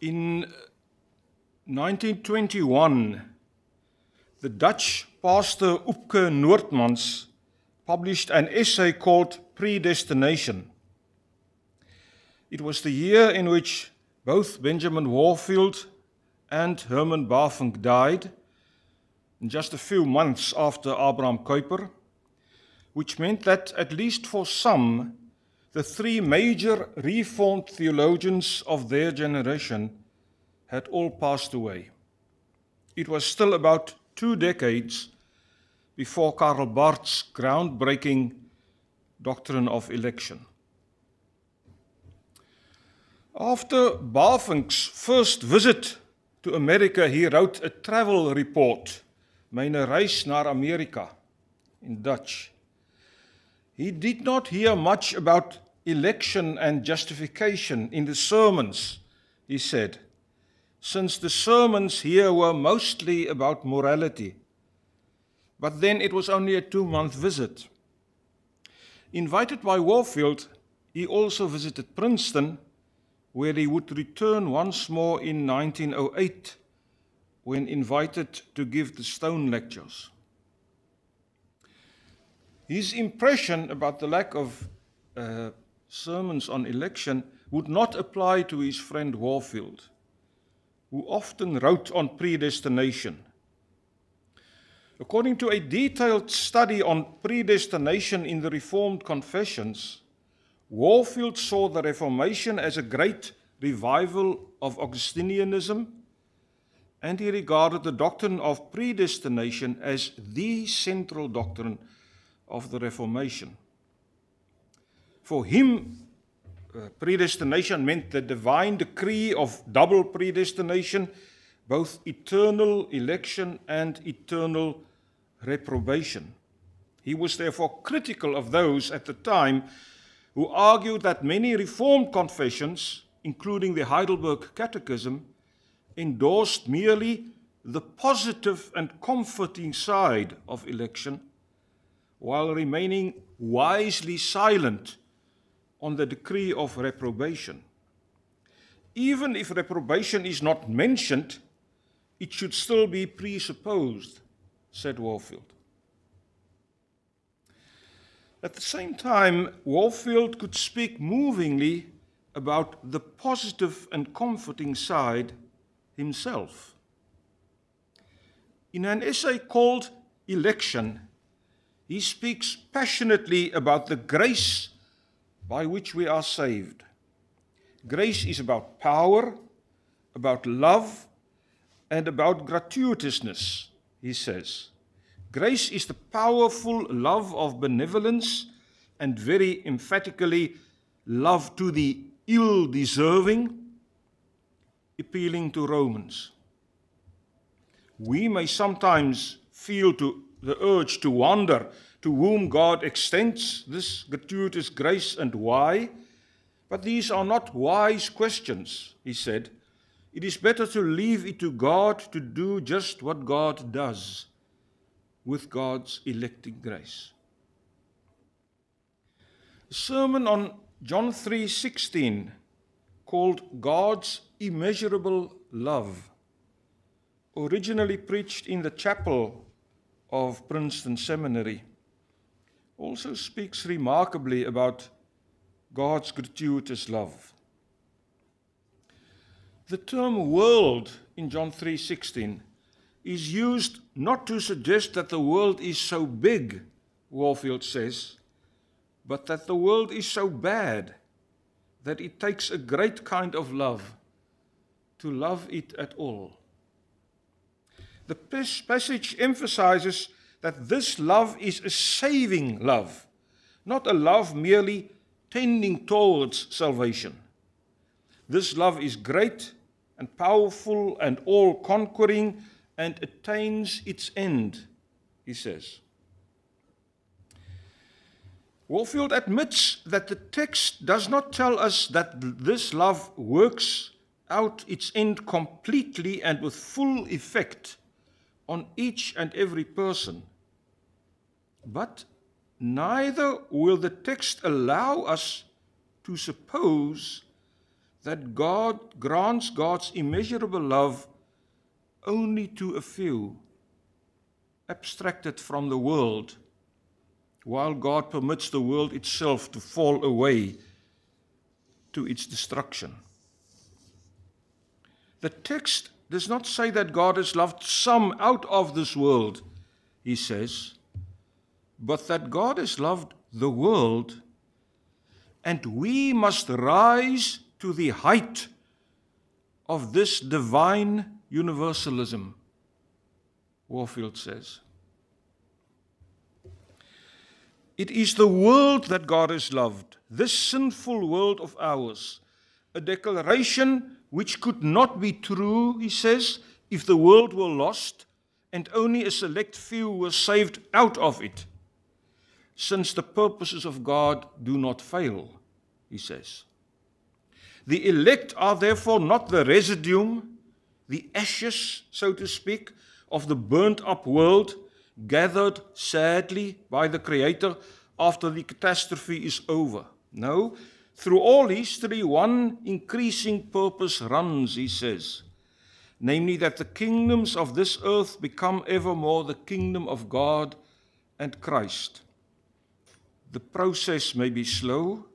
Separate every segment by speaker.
Speaker 1: In 1921, the Dutch pastor Oepke Noordmans published an essay called Predestination. It was the year in which both Benjamin Warfield and Herman Bavinck died, in just a few months after Abraham Kuyper, which meant that, at least for some, the three major Reformed theologians of their generation had all passed away. It was still about two decades before Karl Barth's groundbreaking doctrine of election. After Bavinck's first visit to America, he wrote a travel report, Mijne reis naar Amerika, in Dutch. He did not hear much about election and justification in the sermons, he said, since the sermons here were mostly about morality. But then it was only a two month visit. Invited by Warfield, he also visited Princeton, where he would return once more in 1908 when invited to give the Stone lectures. His impression about the lack of uh, sermons on election would not apply to his friend Warfield, who often wrote on predestination. According to a detailed study on predestination in the Reformed Confessions, Warfield saw the Reformation as a great revival of Augustinianism, and he regarded the doctrine of predestination as the central doctrine of the Reformation. For him, uh, predestination meant the divine decree of double predestination, both eternal election and eternal reprobation. He was therefore critical of those at the time who argued that many Reformed confessions, including the Heidelberg Catechism, endorsed merely the positive and comforting side of election while remaining wisely silent on the decree of reprobation. Even if reprobation is not mentioned, it should still be presupposed, said Warfield. At the same time, Warfield could speak movingly about the positive and comforting side himself. In an essay called Election, he speaks passionately about the grace by which we are saved. Grace is about power, about love, and about gratuitousness, he says. Grace is the powerful love of benevolence and very emphatically love to the ill deserving, appealing to Romans. We may sometimes feel to the urge to wonder to whom God extends this gratuitous grace and why. But these are not wise questions, he said. It is better to leave it to God to do just what God does with God's electing grace. A sermon on John 3:16 called God's immeasurable love originally preached in the chapel of Princeton Seminary also speaks remarkably about God's gratuitous love. The term world in John 3:16 is used not to suggest that the world is so big, Warfield says, but that the world is so bad that it takes a great kind of love to love it at all. The passage emphasizes that this love is a saving love, not a love merely tending towards salvation. This love is great and powerful and all conquering and attains its end, he says. Warfield admits that the text does not tell us that this love works out its end completely and with full effect on each and every person. But neither will the text allow us to suppose that God grants God's immeasurable love only to a few, abstracted from the world, while God permits the world itself to fall away to its destruction. The text does not say that God has loved some out of this world, he says, but that God has loved the world, and we must rise to the height of this divine universalism, Warfield says. It is the world that God has loved, this sinful world of ours, a declaration which could not be true, he says, if the world were lost and only a select few were saved out of it, since the purposes of God do not fail, he says. The elect are therefore not the residuum, the ashes, so to speak, of the burnt up world gathered sadly by the Creator after the catastrophe is over. No, through all history, one increasing purpose runs, he says, namely that the kingdoms of this earth become ever more the kingdom of God and Christ. The process may be slow,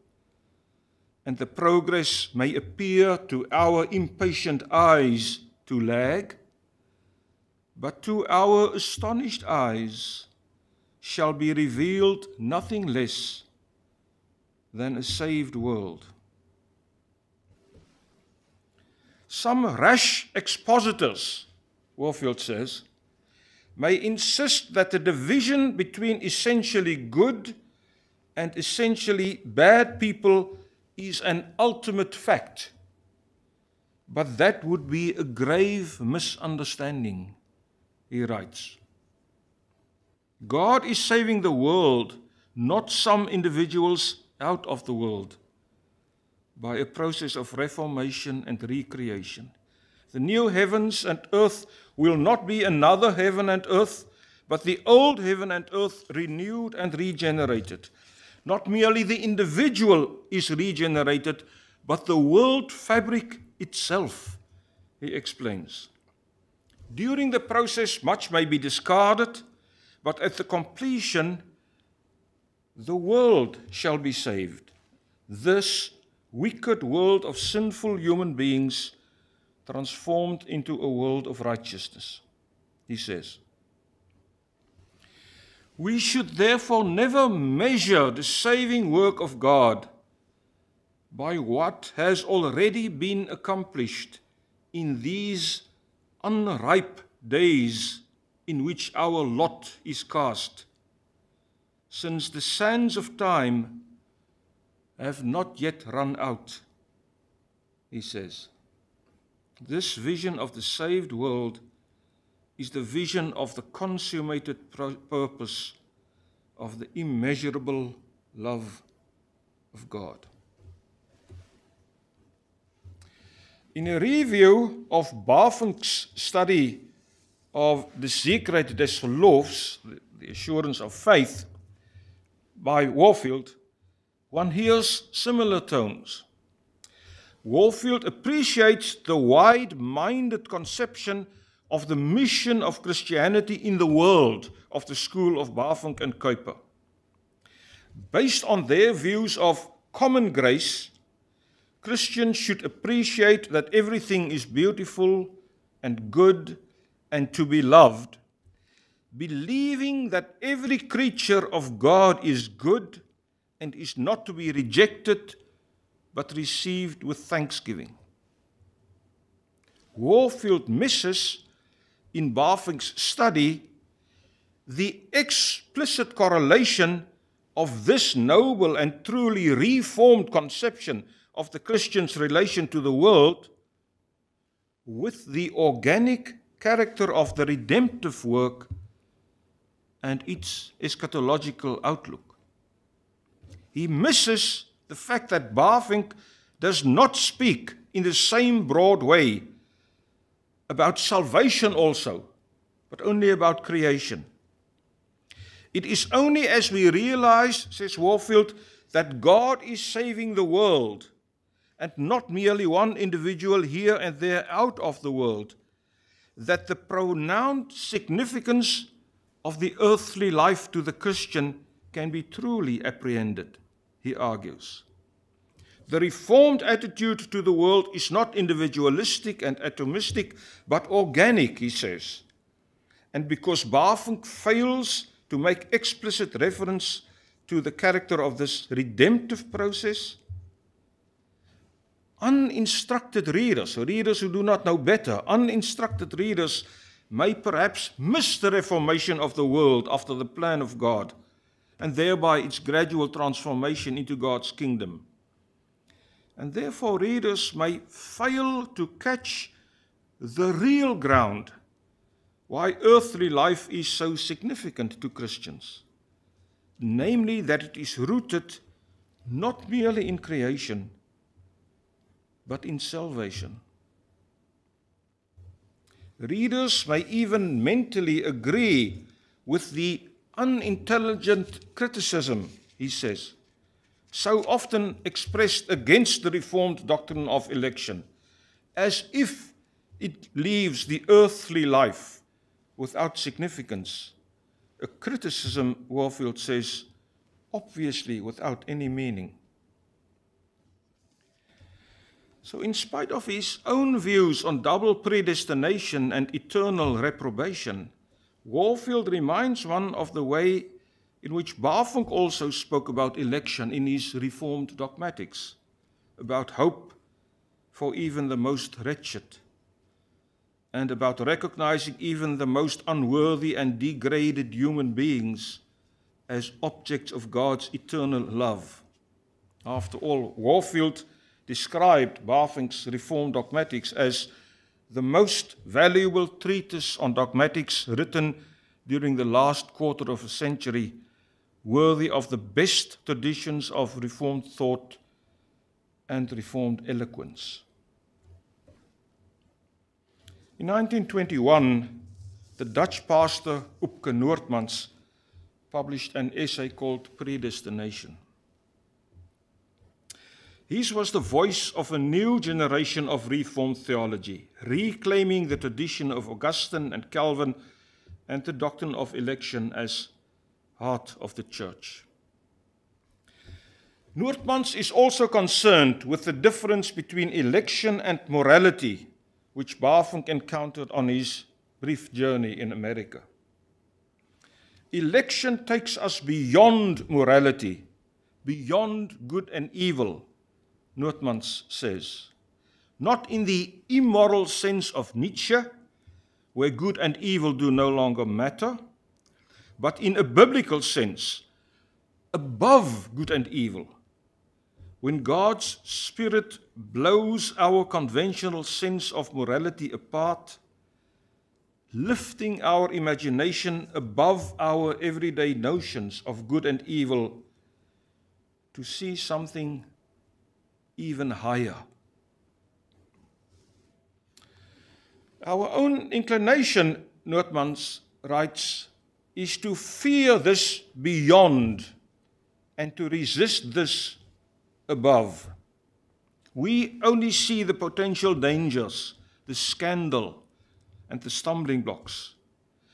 Speaker 1: and the progress may appear to our impatient eyes to lag, but to our astonished eyes shall be revealed nothing less than a saved world. Some rash expositors, Warfield says, may insist that the division between essentially good and essentially bad people is an ultimate fact. But that would be a grave misunderstanding, he writes. God is saving the world, not some individuals out of the world, by a process of reformation and recreation. The new heavens and earth will not be another heaven and earth, but the old heaven and earth renewed and regenerated. Not merely the individual is regenerated, but the world fabric itself, he explains. During the process, much may be discarded, but at the completion, the world shall be saved. This wicked world of sinful human beings transformed into a world of righteousness, he says. We should therefore never measure the saving work of God by what has already been accomplished in these unripe days in which our lot is cast, since the sands of time have not yet run out, he says. This vision of the saved world is the vision of the consummated purpose of the immeasurable love of God. In a review of Bavinck's study of De zekerheid des geloofs, the assurance of faith, by Warfield, one hears similar tones. Warfield appreciates the wide minded conception of the mission of Christianity in the world of the school of Bavinck and Kuyper. Based on their views of common grace, Christians should appreciate that everything is beautiful and good and to be loved, believing that every creature of God is good and is not to be rejected but received with thanksgiving. Warfield misses in Bavinck's study the explicit correlation of this noble and truly reformed conception of the Christian's relation to the world with the organic character of the redemptive work and its eschatological outlook. He misses the fact that Bavinck does not speak in the same broad way about salvation also, but only about creation. It is only as we realize, says Warfield, that God is saving the world and not merely one individual here and there out of the world, that the pronounced significance of the earthly life to the Christian can be truly apprehended, he argues. The reformed attitude to the world is not individualistic and atomistic, but organic, he says. And because Barfunk fails to make explicit reference to the character of this redemptive process, uninstructed readers, readers who do not know better, uninstructed readers may perhaps miss the reformation of the world after the plan of God, and thereby its gradual transformation into God's kingdom. And therefore, readers may fail to catch the real ground why earthly life is so significant to Christians. Namely, that it is rooted not merely in creation, but in salvation. Readers may even mentally agree with the unintelligent criticism, he says, so often expressed against the Reformed doctrine of election, as if it leaves the earthly life without significance. A criticism, Warfield says, obviously without any meaning. So, in spite of his own views on double predestination and eternal reprobation, Warfield reminds one of the way in which Bavinck also spoke about election in his Reformed dogmatics, about hope for even the most wretched, and about recognizing even the most unworthy and degraded human beings as objects of God's eternal love. After all, Warfield described Bavinck's Reformed dogmatics as the most valuable treatise on dogmatics written during the last quarter of a century, worthy of the best traditions of Reformed thought and Reformed eloquence. In 1921, the Dutch pastor Oepke Noordmans published an essay called Predestination. His was the voice of a new generation of Reformed theology, reclaiming the tradition of Augustine and Calvin and the doctrine of election as heart of the church. Noordmans is also concerned with the difference between election and morality, which Bavinck encountered on his brief journey in America. Election takes us beyond morality, beyond good and evil Noordmans says. Not in the immoral sense of Nietzsche, where good and evil do no longer matter, but in a biblical sense, above good and evil. When God's Spirit blows our conventional sense of morality apart, lifting our imagination above our everyday notions of good and evil to see something even higher. Our own inclination, Noordmans writes, is to fear this beyond and to resist this above. We only see the potential dangers, the scandal, and the stumbling blocks.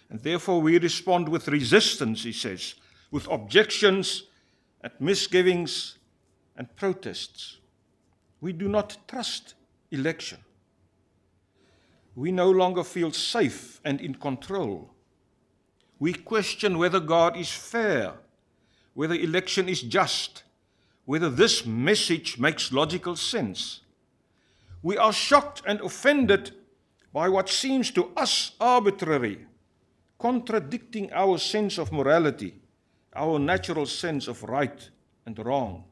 Speaker 1: And therefore, we respond with resistance, he says, with objections and misgivings and protests. We do not trust election. We no longer feel safe and in control. We question whether God is fair, whether election is just, whether this message makes logical sense. We are shocked and offended by what seems to us arbitrary, contradicting our sense of morality, our natural sense of right and wrong.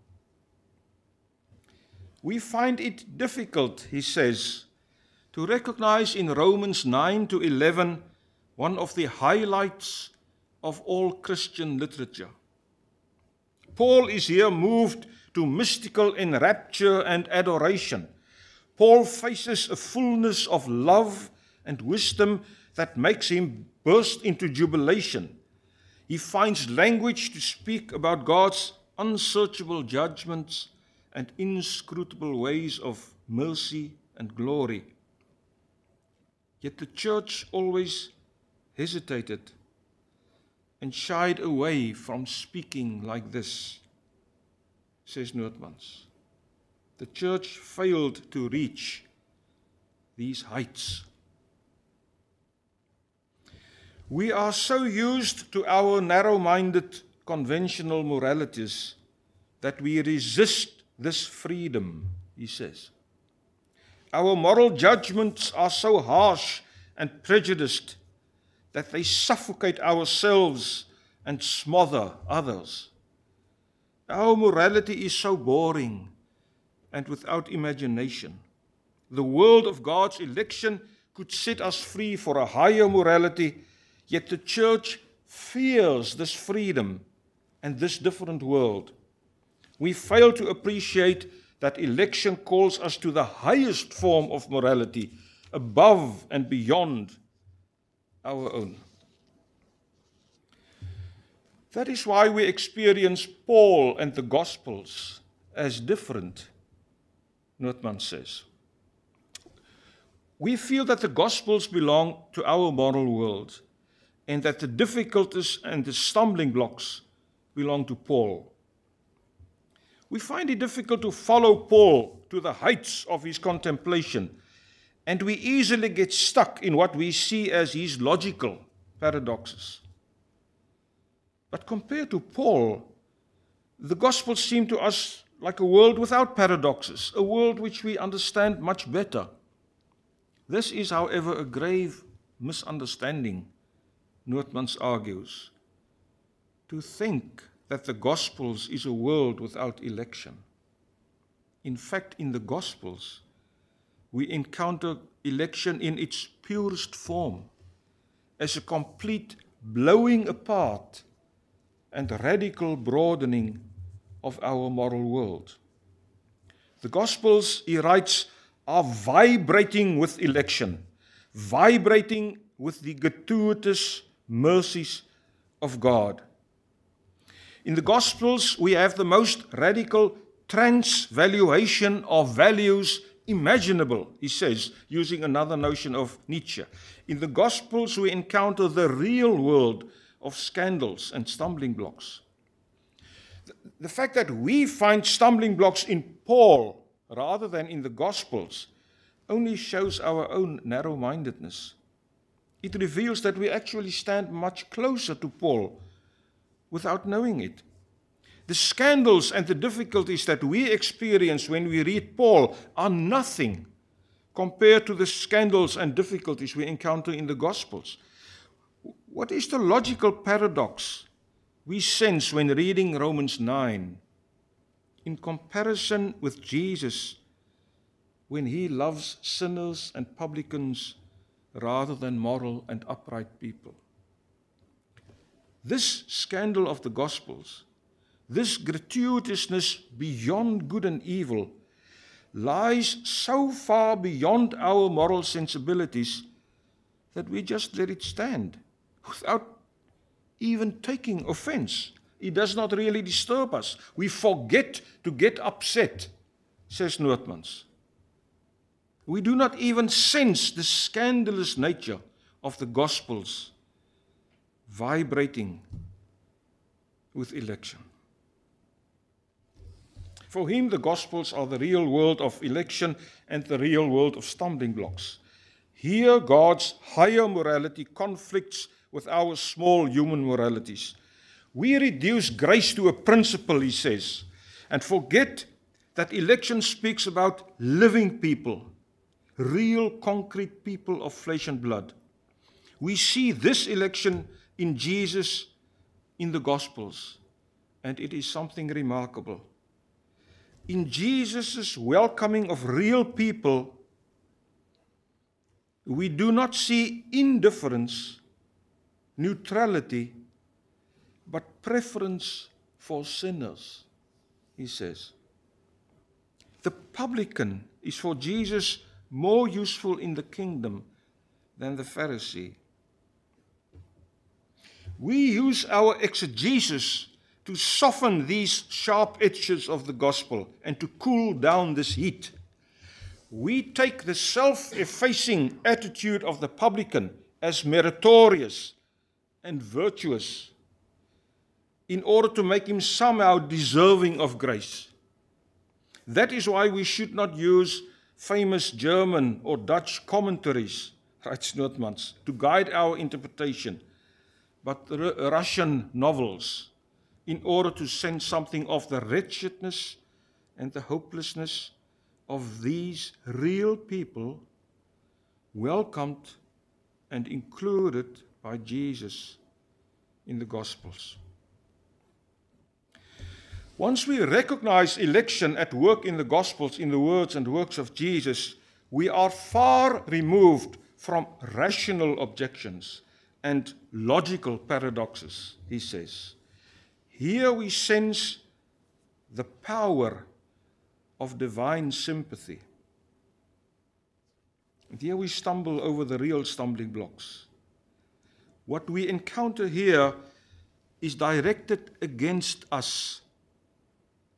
Speaker 1: We find it difficult, he says, to recognize in Romans 9 to 11 one of the highlights of all Christian literature. Paul is here moved to mystical enrapture and adoration. Paul faces a fullness of love and wisdom that makes him burst into jubilation. He finds language to speak about God's unsearchable judgments and inscrutable ways of mercy and glory. Yet the church always hesitated and shied away from speaking like this, says Noordmans. The church failed to reach these heights. We are so used to our narrow minded conventional moralities that we resist this freedom, he says. Our moral judgments are so harsh and prejudiced that they suffocate ourselves and smother others. Our morality is so boring and without imagination. The world of God's election could set us free for a higher morality, yet the church fears this freedom and this different world. We fail to appreciate that election calls us to the highest form of morality, above and beyond our own. That is why we experience Paul and the Gospels as different, Noordman says. We feel that the Gospels belong to our moral world and that the difficulties and the stumbling blocks belong to Paul. We find it difficult to follow Paul to the heights of his contemplation, and we easily get stuck in what we see as his logical paradoxes. But compared to Paul, the gospel seem to us like a world without paradoxes, a world which we understand much better. This is, however, a grave misunderstanding, Noordmans argues to think that the Gospels is a world without election. In fact, in the Gospels, we encounter election in its purest form as a complete blowing apart and radical broadening of our moral world. The Gospels, he writes, are vibrating with election, vibrating with the gratuitous mercies of God. In the Gospels, we have the most radical transvaluation of values imaginable, he says, using another notion of Nietzsche. In the Gospels, we encounter the real world of scandals and stumbling blocks. The fact that we find stumbling blocks in Paul rather than in the Gospels only shows our own narrow mindedness. It reveals that we actually stand much closer to Paul without knowing it. The scandals and the difficulties that we experience when we read Paul are nothing compared to the scandals and difficulties we encounter in the Gospels. What is the logical paradox we sense when reading Romans 9 in comparison with Jesus when he loves sinners and publicans rather than moral and upright people? This scandal of the Gospels, this gratuitousness beyond good and evil, lies so far beyond our moral sensibilities that we just let it stand without even taking offense. It does not really disturb us. We forget to get upset, says Noordmans. We do not even sense the scandalous nature of the Gospels vibrating with election. For him, the Gospels are the real world of election and the real world of stumbling blocks. Here, God's higher morality conflicts with our small human moralities. We reduce grace to a principle, he says, and forget that election speaks about living people, real concrete people of flesh and blood. We see this election in Jesus in the Gospels, and it is something remarkable. In Jesus' welcoming of real people, we do not see indifference, neutrality, but preference for sinners, he says. The publican is for Jesus more useful in the kingdom than the Pharisee. We use our exegesis to soften these sharp edges of the gospel and to cool down this heat. We take the self effacing attitude of the publican as meritorious and virtuous in order to make him somehow deserving of grace. That is why we should not use famous German or Dutch commentaries, writes Noordmans, to guide our interpretation, but Russian novels in order to sense something of the wretchedness and the hopelessness of these real people welcomed and included by Jesus in the Gospels. Once we recognize election at work in the Gospels, in the words and works of Jesus, we are far removed from rational objections and logical paradoxes, he says. Here we sense the power of divine sympathy. And here we stumble over the real stumbling blocks. What we encounter here is directed against us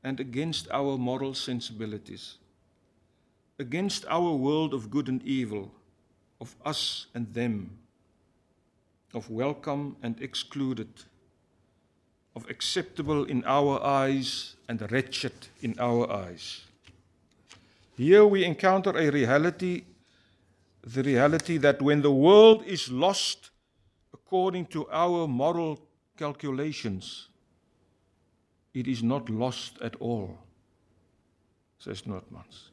Speaker 1: and against our moral sensibilities, against our world of good and evil, of us and them, of welcome and excluded, of acceptable in our eyes and wretched in our eyes. Here we encounter a reality, the reality that when the world is lost according to our moral calculations, it is not lost at all, says Noordmans.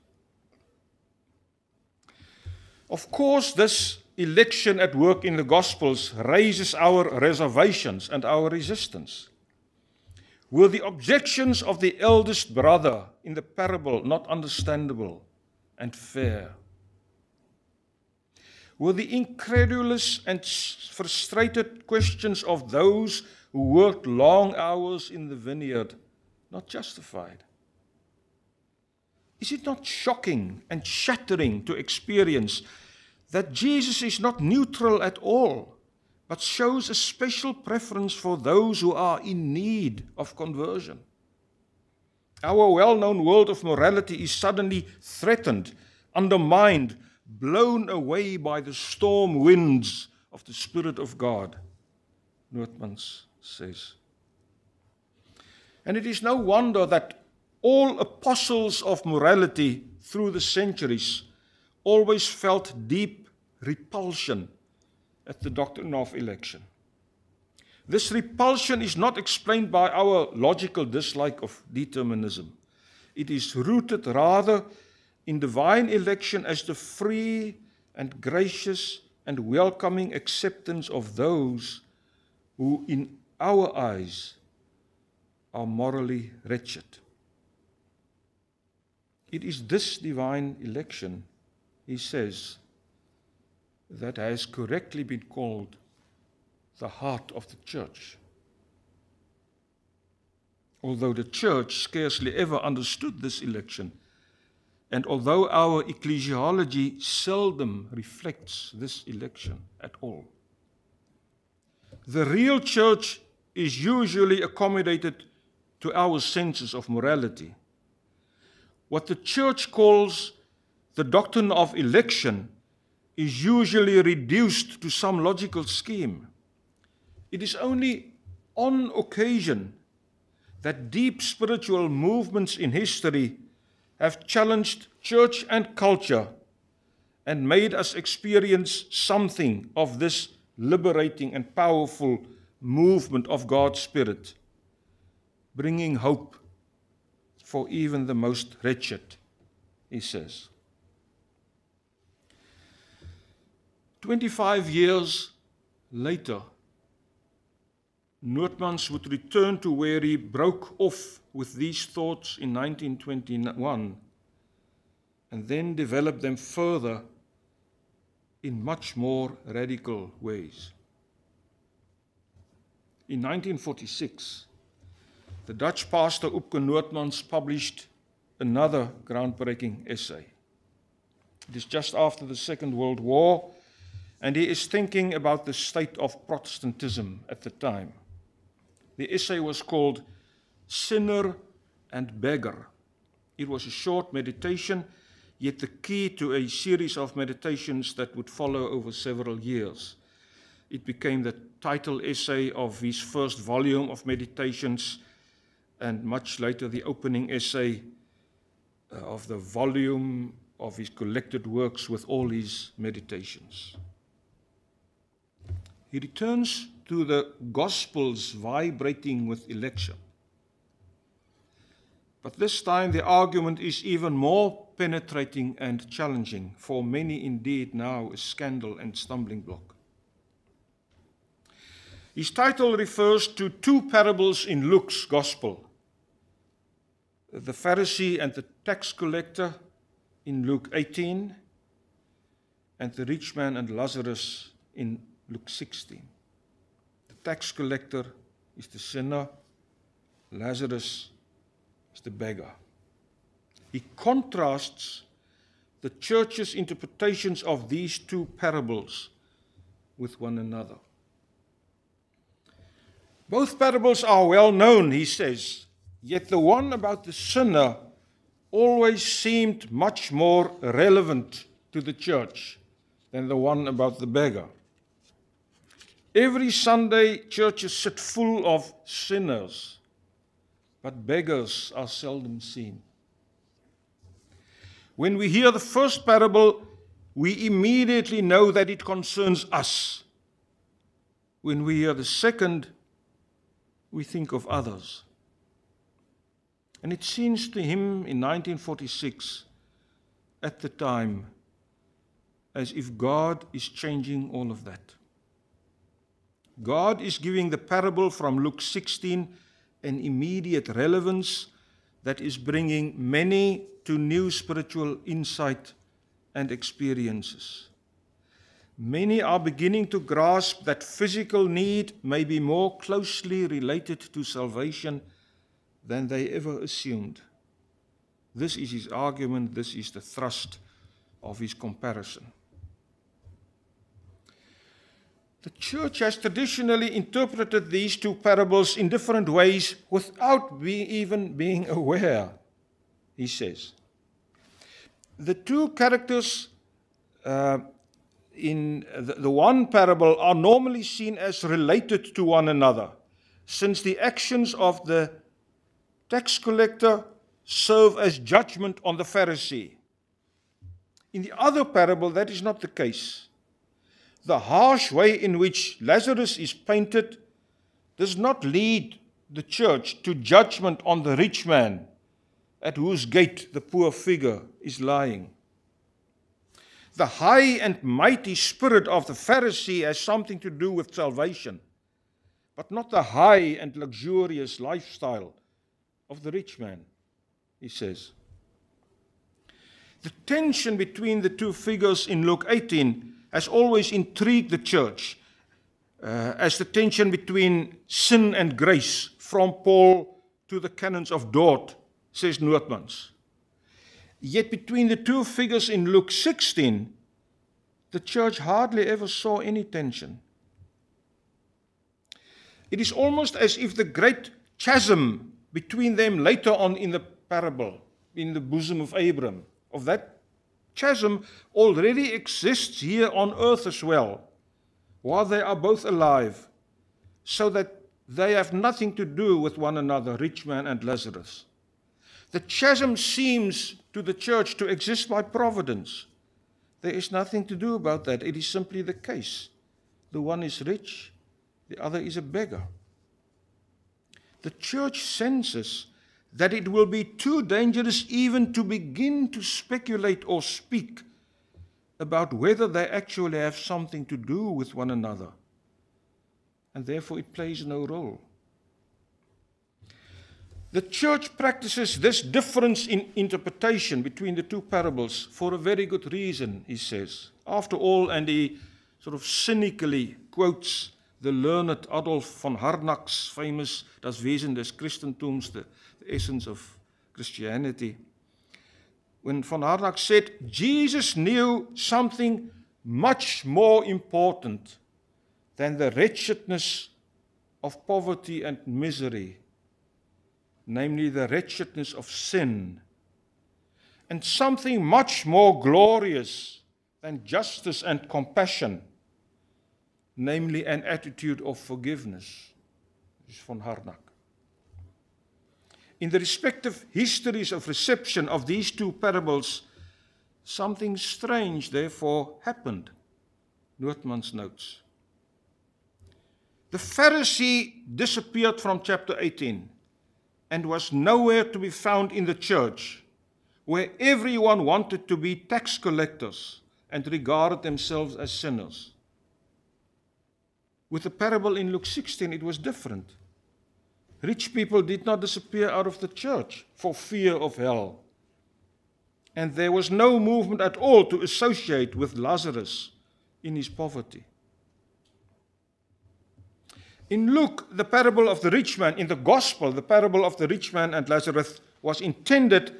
Speaker 1: Of course, this election at work in the Gospels raises our reservations and our resistance. Were the objections of the eldest brother in the parable not understandable and fair? Were the incredulous and frustrated questions of those who worked long hours in the vineyard not justified? Is it not shocking and shattering to experience that Jesus is not neutral at all, but shows a special preference for those who are in need of conversion? Our well known world of morality is suddenly threatened, undermined, blown away by the storm winds of the Spirit of God. Noordmans says. And it is no wonder that all apostles of morality through the centuries always felt deep repulsion at the doctrine of election. This repulsion is not explained by our logical dislike of determinism. It is rooted rather in divine election as the free and gracious and welcoming acceptance of those who, in our eyes are morally wretched. It is this divine election, he says, that has correctly been called the heart of the church. Although the church scarcely ever understood this election, and although our ecclesiology seldom reflects this election at all. The real church is usually accommodated to our senses of morality. What the church calls the doctrine of election is usually reduced to some logical scheme. It is only on occasion that deep spiritual movements in history have challenged church and culture and made us experience something of this liberating and powerful movement of God's Spirit, bringing hope for even the most wretched, he says. 25 years later, Noordmans would return to where he broke off with these thoughts in 1921 and then develop them further in much more radical ways. In 1946, the Dutch pastor Oepke Noordmans published another groundbreaking essay. It is just after the Second World War, and he is thinking about the state of Protestantism at the time. The essay was called sinner and beggar. It was a short meditation, yet the key to a series of meditations that would follow over several years. It became the title essay of his first volume of meditations, and much later the opening essay uh, of the volume of his collected works with all his meditations. He returns to the Gospels vibrating with election. But this time the argument is even more penetrating and challenging, for many indeed now a scandal and stumbling block. His title refers to two parables in Luke's Gospel the Pharisee and the tax collector in Luke 18, and the rich man and Lazarus in Luke 16. The tax collector is the sinner, Lazarus is the beggar. He contrasts the church's interpretations of these two parables with one another. Both parables are well known, he says, yet the one about the sinner always seemed much more relevant to the church than the one about the beggar. Every Sunday, churches sit full of sinners but beggars are seldom seen. When we hear the first parable, we immediately know that it concerns us. When we hear the second, we think of others. And it seems to him in 1946, at the time, as if God is changing all of that. God is giving the parable from Luke 16 an immediate relevance that is bringing many to new spiritual insight and experiences. Many are beginning to grasp that physical need may be more closely related to salvation than they ever assumed. This is his argument, this is the thrust of his comparison. The church has traditionally interpreted these two parables in different ways without be even being aware, he says. The two characters uh, in the, the one parable are normally seen as related to one another, since the actions of the tax collector serve as judgment on the Pharisee. In the other parable, that is not the case the harsh way in which Lazarus is painted does not lead the church to judgment on the rich man at whose gate the poor figure is lying. The high and mighty spirit of the Pharisee has something to do with salvation, but not the high and luxurious lifestyle of the rich man, he says. The tension between the two figures in Luke 18 has always intrigued the church uh, as the tension between sin and grace from Paul to the canons of Dort, says Noordmans. Yet between the two figures in Luke 16, the church hardly ever saw any tension. It is almost as if the great chasm between them later on in the parable, in the bosom of Abram, of that chasm already exists here on earth as well, while they are both alive, so that they have nothing to do with one another, rich man and Lazarus. The chasm seems to the church to exist by providence. There is nothing to do about that. It is simply the case. The one is rich, the other is a beggar. The church senses that it will be too dangerous even to begin to speculate or speak about whether they actually have something to do with one another. And therefore, it plays no role. The church practices this difference in interpretation between the two parables for a very good reason, he says. After all, and he sort of cynically quotes the learned Adolf von Harnack's famous Das Wesen des Christentums, the the essence of Christianity. When von Harnack said, Jesus knew something much more important than the wretchedness of poverty and misery. namely the wretchedness of sin, and something much more glorious than justice and compassion, namely an attitude of forgiveness. This is von Harnack. In the respective histories of reception of these two parables, something strange, therefore, happened. Noordmans notes. The Pharisee disappeared from chapter 18 and was nowhere to be found in the church, where everyone wanted to be tax collectors and regarded themselves as sinners. With the parable in Luke 16, it was different. Rich people did not disappear out of the church for fear of hell. And there was no movement at all to associate with Lazarus in his poverty. In Luke, the parable of the rich man, in the gospel, the parable of the rich man and Lazarus was intended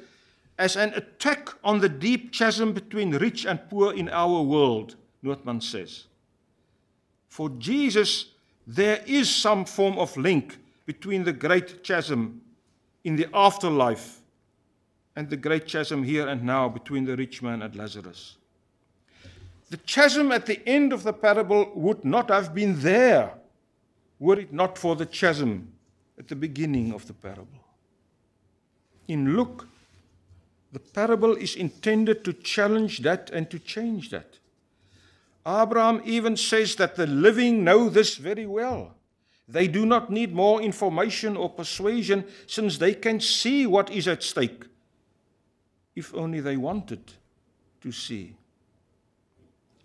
Speaker 1: as an attack on the deep chasm between rich and poor in our world, Noordmans says. For Jesus, there is some form of link between the great chasm in the afterlife and the great chasm here and now between the rich man and Lazarus. The chasm at the end of the parable would not have been there were it not for the chasm at the beginning of the parable. In Luke, the parable is intended to challenge that and to change that. Abraham even says that the living know this very well. They do not need more information or persuasion since they can see what is at stake, if only they wanted to see.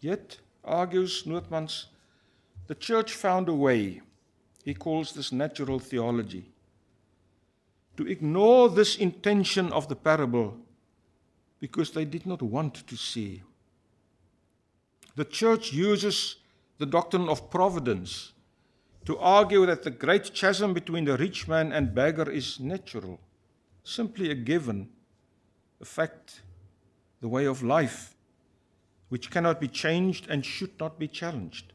Speaker 1: Yet, argues Noordmans, the church found a way. He calls this natural theology. To ignore this intention of the parable because they did not want to see. The church uses the doctrine of providence to argue that the great chasm between the rich man and beggar is natural, simply a given, a fact, the way of life, which cannot be changed and should not be challenged.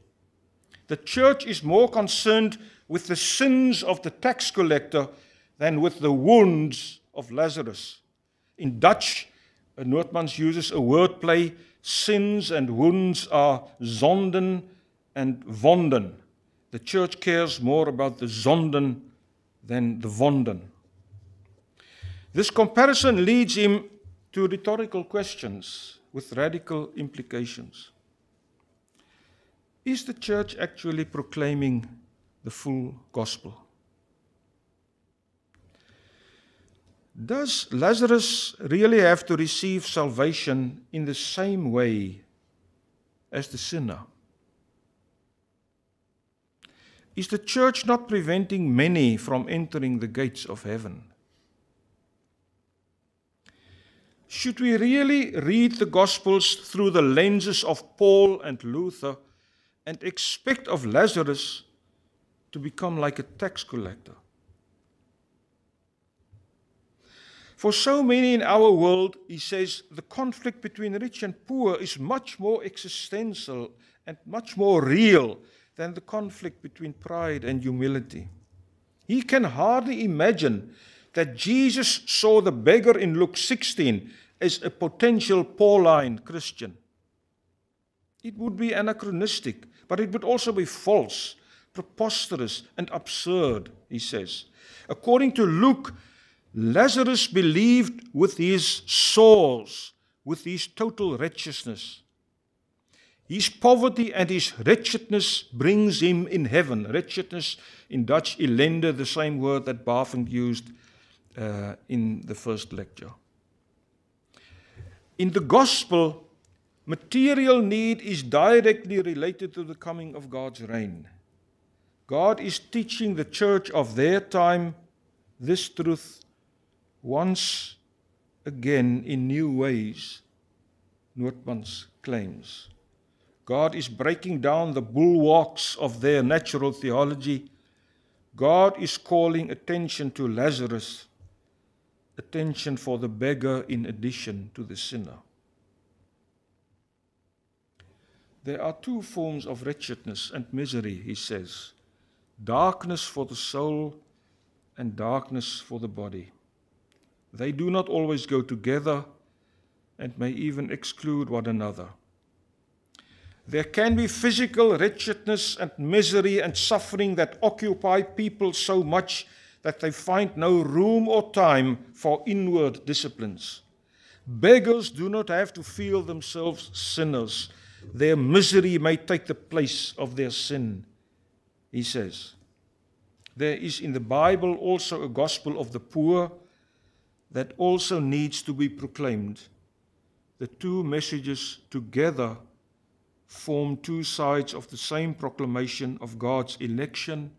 Speaker 1: The church is more concerned with the sins of the tax collector than with the wounds of Lazarus. In Dutch, Noordmans uses a wordplay sins and wounds are zonden and wonden. The church cares more about the zonden than the wonden. This comparison leads him to rhetorical questions with radical implications. Is the church actually proclaiming the full gospel? Does Lazarus really have to receive salvation in the same way as the sinner? Is the church not preventing many from entering the gates of heaven? Should we really read the Gospels through the lenses of Paul and Luther and expect of Lazarus to become like a tax collector? For so many in our world, he says, the conflict between rich and poor is much more existential and much more real than the conflict between pride and humility. He can hardly imagine that Jesus saw the beggar in Luke 16 as a potential Pauline Christian. It would be anachronistic, but it would also be false, preposterous, and absurd, he says. According to Luke, Lazarus believed with his sores, with his total wretchedness. His poverty and his wretchedness brings him in heaven. Wretchedness in Dutch, ellende, the same word that Bavinck used uh, in the first lecture. In the gospel, material need is directly related to the coming of God's reign. God is teaching the church of their time this truth once again in new ways, Noordmans claims. God is breaking down the bulwarks of their natural theology. God is calling attention to Lazarus, attention for the beggar in addition to the sinner. There are two forms of wretchedness and misery, he says darkness for the soul and darkness for the body. They do not always go together and may even exclude one another. There can be physical wretchedness and misery and suffering that occupy people so much that they find no room or time for inward disciplines. Beggars do not have to feel themselves sinners. Their misery may take the place of their sin, he says. There is in the Bible also a gospel of the poor that also needs to be proclaimed. The two messages together form two sides of the same proclamation of God's election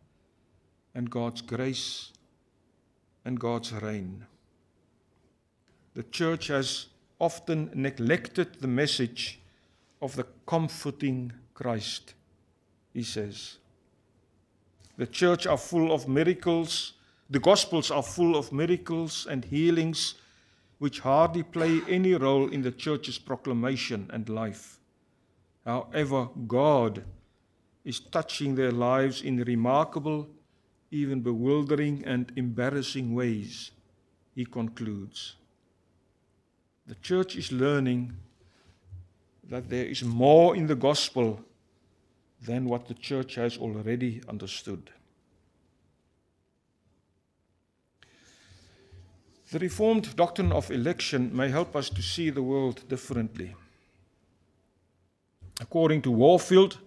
Speaker 1: and God's grace and God's reign. The church has often neglected the message of the comforting Christ, he says. The church are full of miracles, the gospels are full of miracles and healings which hardly play any role in the church's proclamation and life. However, God is touching their lives in remarkable, even bewildering and embarrassing ways, he concludes. The church is learning that there is more in the gospel than what the church has already understood. The Reformed doctrine of election may help us to see the world differently. According to Warfield,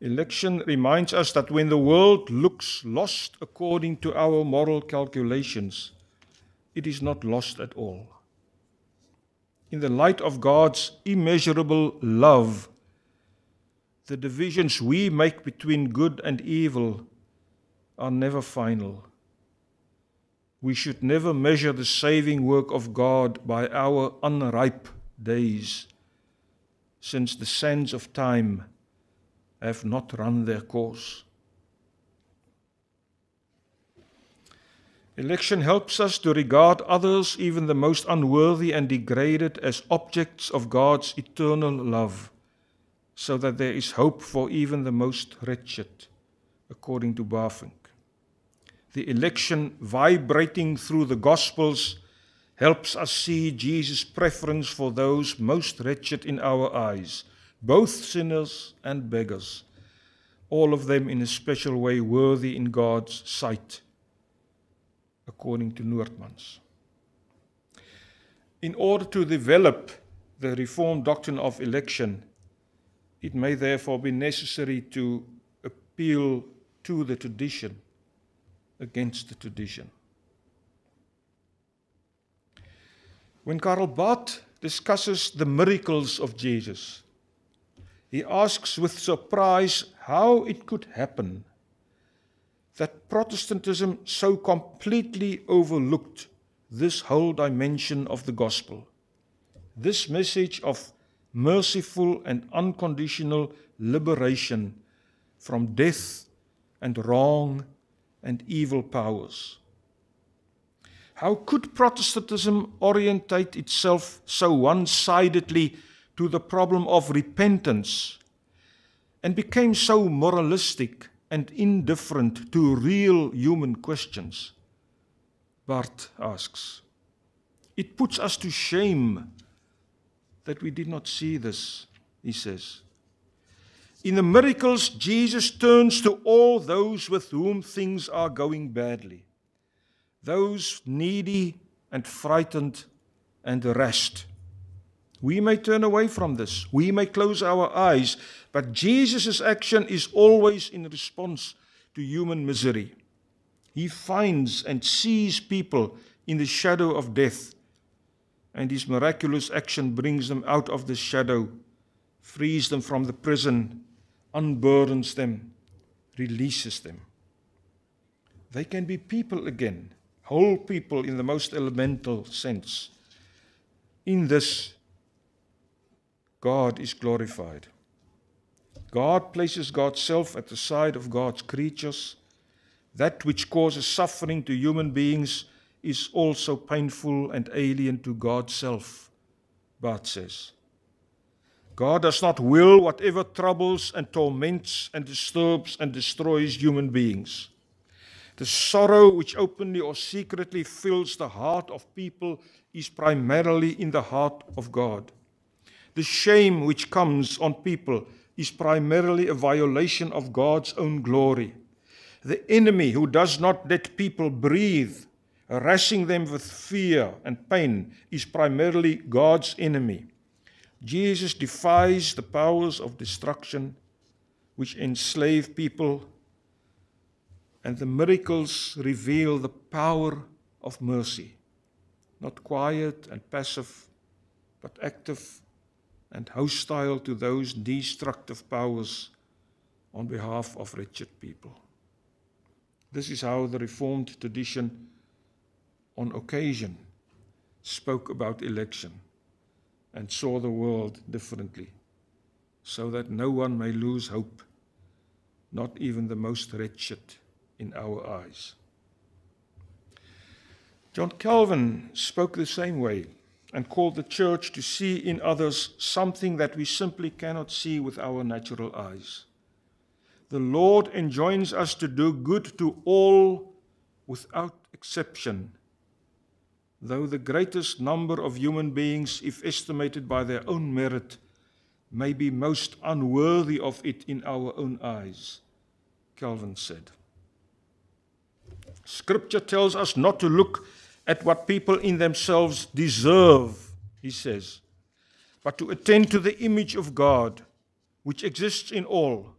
Speaker 1: election reminds us that when the world looks lost according to our moral calculations, it is not lost at all. In the light of God's immeasurable love, the divisions we make between good and evil are never final. We should never measure the saving work of God by our unripe days since the sands of time have not run their course. Election helps us to regard others, even the most unworthy and degraded, as objects of God's eternal love, so that there is hope for even the most wretched, according to Bavinck. The election vibrating through the Gospels helps us see Jesus' preference for those most wretched in our eyes, both sinners and beggars, all of them in a special way worthy in God's sight, according to Noordmans. In order to develop the Reformed doctrine of election, it may therefore be necessary to appeal to the tradition against the tradition. When Karl Barth discusses the miracles of Jesus, he asks with surprise how it could happen that Protestantism so completely overlooked this whole dimension of the gospel. This message of merciful and unconditional liberation from death and wrong and evil powers. How could Protestantism orientate itself so one sidedly to the problem of repentance and became so moralistic and indifferent to real human questions? Barth asks. It puts us to shame that we did not see this, he says. In the miracles, Jesus turns to all those with whom things are going badly those needy and frightened and harassed. We may turn away from this, we may close our eyes, but Jesus' action is always in response to human misery. He finds and sees people in the shadow of death, and his miraculous action brings them out of the shadow, frees them from the prison, unburdens them, releases them. They can be people again whole people in the most elemental sense. In this, God is glorified. God places God's self at the side of God's creatures. That which causes suffering to human beings is also painful and alien to God's self, Barth says. God does not will whatever troubles and torments and disturbs and destroys human beings. The sorrow which openly or secretly fills the heart of people is primarily in the heart of God. The shame which comes on people is primarily a violation of God's own glory. The enemy who does not let people breathe, harassing them with fear and pain, is primarily God's enemy. Jesus defies the powers of destruction which enslave people, and the miracles reveal the power of mercy, not quiet and passive, but active and hostile to those destructive powers on behalf of wretched people. This is how the Reformed tradition, on occasion, spoke about election and saw the world differently, so that no one may lose hope, not even the most wretched in our eyes. John Calvin spoke the same way and called the church to see in others something that we simply cannot see with our natural eyes. The Lord enjoins us to do good to all without exception, though the greatest number of human beings, if estimated by their own merit, may be most unworthy of it in our own eyes, Calvin said. Scripture tells us not to look at what people in themselves deserve, he says, but to attend to the image of God, which exists in all,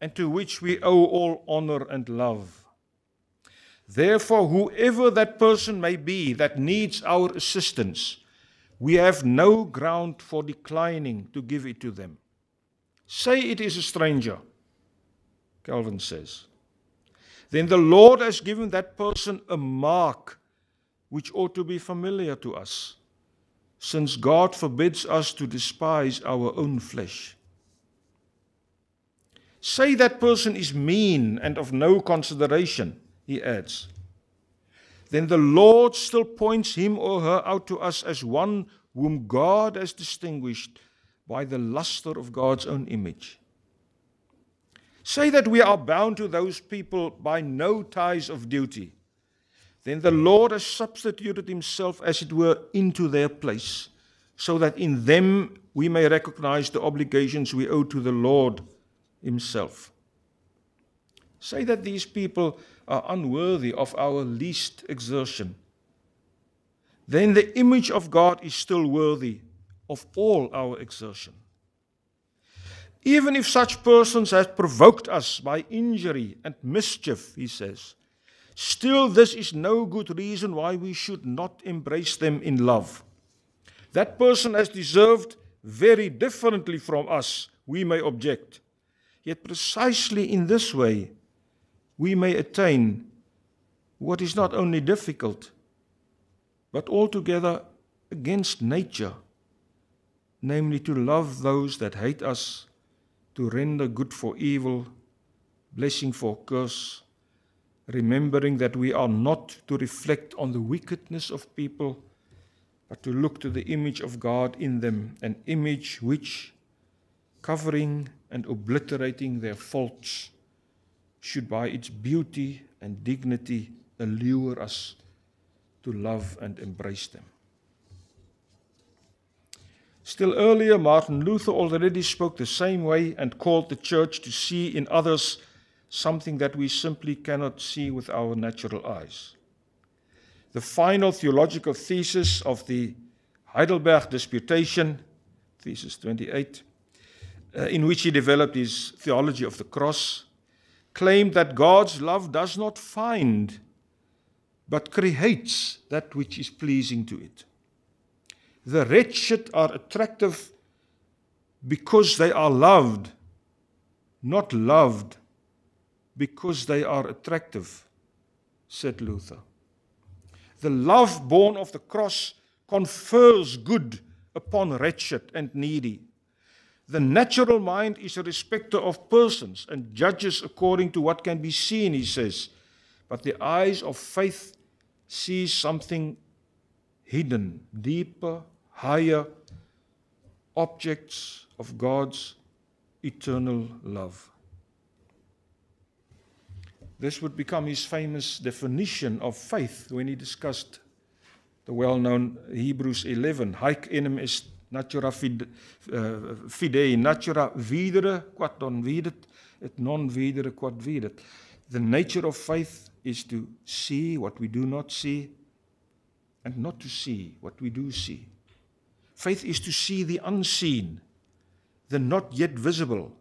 Speaker 1: and to which we owe all honor and love. Therefore, whoever that person may be that needs our assistance, we have no ground for declining to give it to them. Say it is a stranger, Calvin says. Then the Lord has given that person a mark which ought to be familiar to us, since God forbids us to despise our own flesh. Say that person is mean and of no consideration, he adds. Then the Lord still points him or her out to us as one whom God has distinguished by the luster of God's own image. Say that we are bound to those people by no ties of duty then the Lord has substituted himself, as it were, into their place, so that in them we may recognize the obligations we owe to the Lord himself. Say that these people are unworthy of our least exertion. Then the image of God is still worthy of all our exertion. Even if such persons have provoked us by injury and mischief, he says, Still, this is no good reason why we should not embrace them in love. That person has deserved very differently from us, we may object. Yet, precisely in this way, we may attain what is not only difficult, but altogether against nature, namely to love those that hate us, to render good for evil, blessing for curse remembering that we are not to reflect on the wickedness of people, but to look to the image of God in them, an image which, covering and obliterating their faults, should by its beauty and dignity allure us to love and embrace them. Still earlier, Martin Luther already spoke the same way and called the church to see in others something that we simply cannot see with our natural eyes. The final theological thesis of the Heidelberg Disputation, thesis 28, uh, in which he developed his theology of the cross, claimed that God's love does not find, but creates that which is pleasing to it. The wretched are attractive because they are loved, not loved because they are attractive, said Luther. The love born of the cross confers good upon wretched and needy. The natural mind is a respecter of persons and judges according to what can be seen, he says. But the eyes of faith see something hidden, deeper, higher, objects of God's eternal love. This would become his famous definition of faith when he discussed the well known Hebrews 11. Haec enim est natura fide, uh, fidei, natura videre quod non videt, et non videre quod videt. The nature of faith is to see what we do not see and not to see what we do see. Faith is to see the unseen, the not yet visible,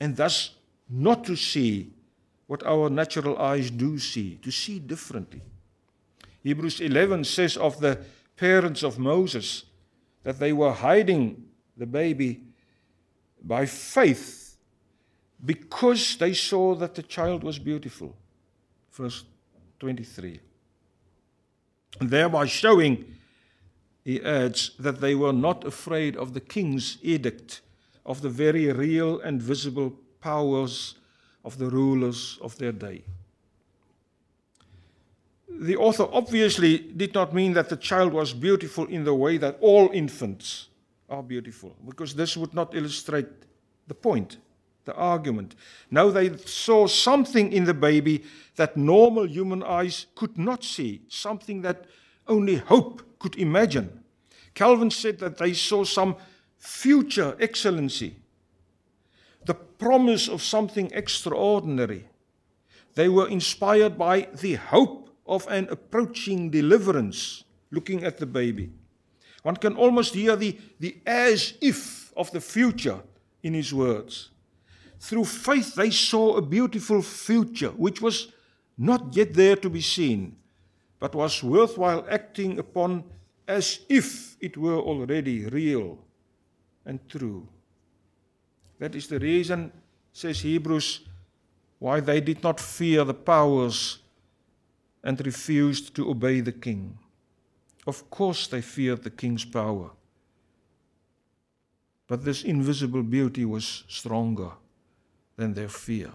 Speaker 1: and thus not to see what our natural eyes do see, to see differently. Hebrews 11 says of the parents of Moses that they were hiding the baby by faith because they saw that the child was beautiful. Verse 23. And thereby showing, he adds, that they were not afraid of the king's edict of the very real and visible powers of the rulers of their day. The author obviously did not mean that the child was beautiful in the way that all infants are beautiful, because this would not illustrate the point, the argument. No, they saw something in the baby that normal human eyes could not see, something that only hope could imagine. Calvin said that they saw some future excellency the promise of something extraordinary. They were inspired by the hope of an approaching deliverance, looking at the baby. One can almost hear the, the as if of the future in his words. Through faith, they saw a beautiful future which was not yet there to be seen, but was worthwhile acting upon as if it were already real and true. That is the reason, says Hebrews, why they did not fear the powers and refused to obey the king. Of course, they feared the king's power. But this invisible beauty was stronger than their fear.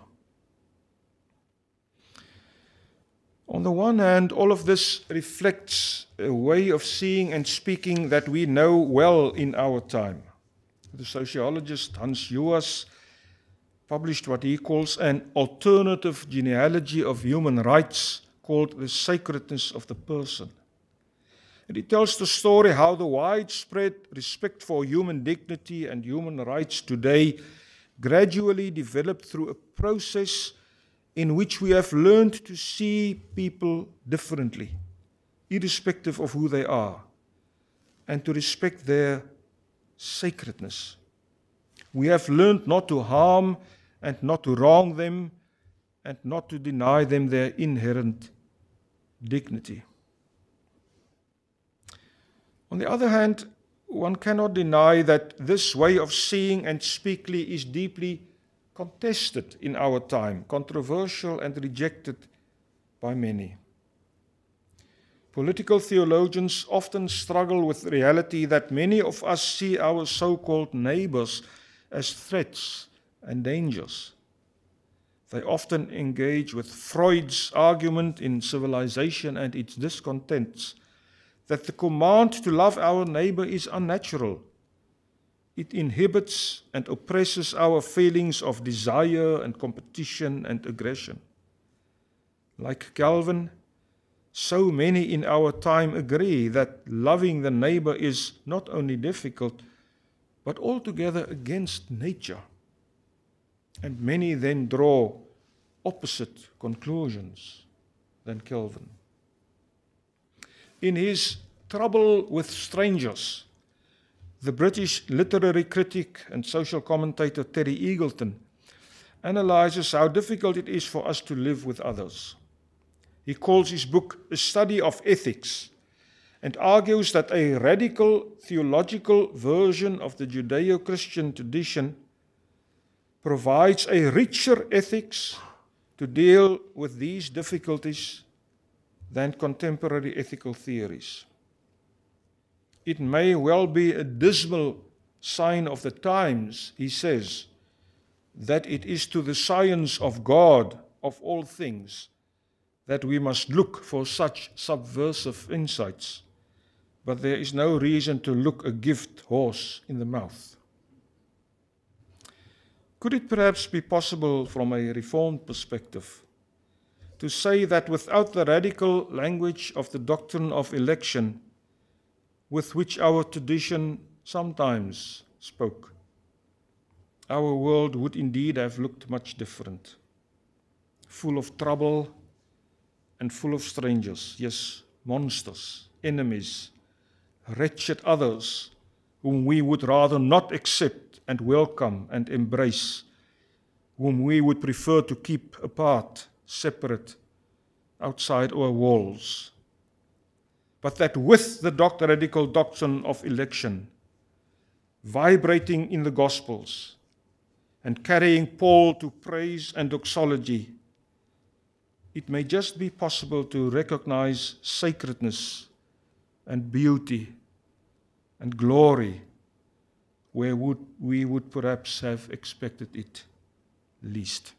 Speaker 1: On the one hand, all of this reflects a way of seeing and speaking that we know well in our time. The sociologist Hans Joas published what he calls an alternative genealogy of human rights called The Sacredness of the Person. And he tells the story how the widespread respect for human dignity and human rights today gradually developed through a process in which we have learned to see people differently, irrespective of who they are, and to respect their sacredness. We have learned not to harm and not to wrong them and not to deny them their inherent dignity. On the other hand, one cannot deny that this way of seeing and speaking is deeply contested in our time, controversial and rejected by many. Political theologians often struggle with the reality that many of us see our so called neighbors as threats and dangers. They often engage with Freud's argument in Civilization and its Discontents that the command to love our neighbor is unnatural. It inhibits and oppresses our feelings of desire and competition and aggression. Like Calvin, so many in our time agree that loving the neighbor is not only difficult, but altogether against nature. And many then draw opposite conclusions than Calvin. In his Trouble with Strangers, the British literary critic and social commentator Terry Eagleton analyzes how difficult it is for us to live with others. He calls his book A Study of Ethics and argues that a radical theological version of the Judeo Christian tradition provides a richer ethics to deal with these difficulties than contemporary ethical theories. It may well be a dismal sign of the times, he says, that it is to the science of God of all things that we must look for such subversive insights, but there is no reason to look a gift horse in the mouth. Could it perhaps be possible from a reformed perspective to say that without the radical language of the doctrine of election, with which our tradition sometimes spoke, our world would indeed have looked much different, full of trouble and full of strangers, yes, monsters, enemies, wretched others whom we would rather not accept and welcome and embrace, whom we would prefer to keep apart, separate, outside our walls. But that with the doctor, radical doctrine of election, vibrating in the Gospels and carrying Paul to praise and doxology, it may just be possible to recognize sacredness and beauty and glory where would we would perhaps have expected it least.